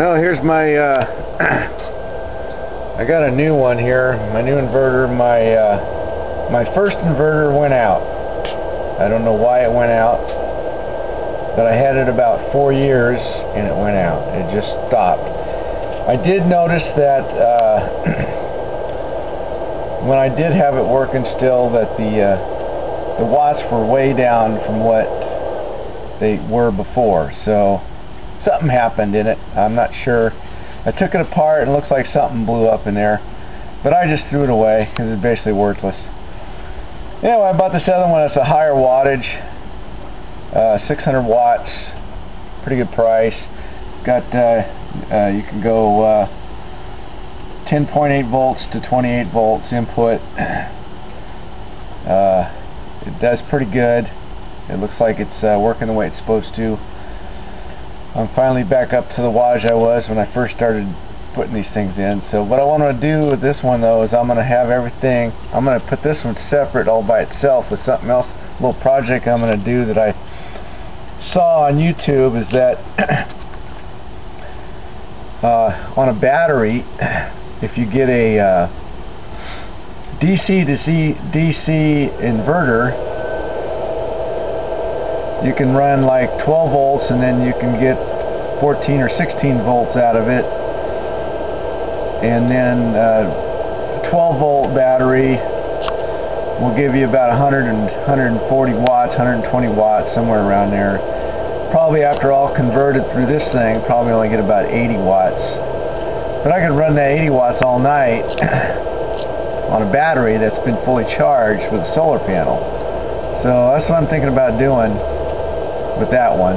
Well, here's my, uh, I got a new one here, my new inverter. My, uh, my first inverter went out. I don't know why it went out, but I had it about four years and it went out. It just stopped. I did notice that uh, when I did have it working still that the, uh, the watts were way down from what they were before. So something happened in it. I'm not sure. I took it apart and it looks like something blew up in there. But I just threw it away because it's basically worthless. Anyway, I bought this other one. It's a higher wattage. Uh, 600 watts. Pretty good price. It's got, uh, uh, you can go 10.8 uh, volts to 28 volts input. Uh, it does pretty good. It looks like it's uh, working the way it's supposed to. I'm finally back up to the wattage I was when I first started putting these things in. So what I want to do with this one though is I'm going to have everything, I'm going to put this one separate all by itself with something else, a little project I'm going to do that I saw on YouTube is that uh, on a battery, if you get a uh, DC to DC inverter, you can run like 12 volts and then you can get 14 or 16 volts out of it. And then uh, 12 volt battery will give you about 100 and 140 watts 120 watts somewhere around there. Probably after all converted through this thing probably only get about 80 watts. But I could run that 80 watts all night on a battery that's been fully charged with a solar panel. So that's what I'm thinking about doing with that one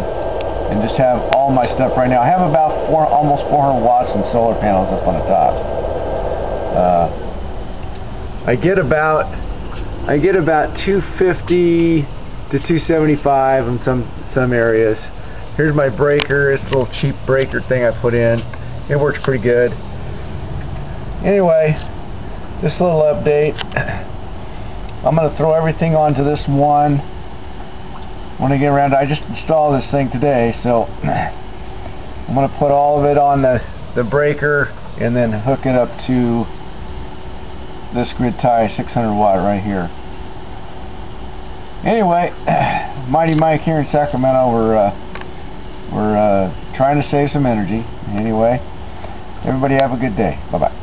and just have all my stuff right now. I have about four, almost 400 watts in solar panels up on the top. Uh, I get about I get about 250 to 275 in some some areas. Here's my breaker. this little cheap breaker thing I put in. It works pretty good. Anyway, just a little update. I'm going to throw everything onto this one when I get around I just installed this thing today so I'm gonna put all of it on the the breaker and then hook it up to this grid tie 600 watt right here. Anyway Mighty Mike here in Sacramento we're uh, we're uh, trying to save some energy. Anyway everybody have a good day. Bye bye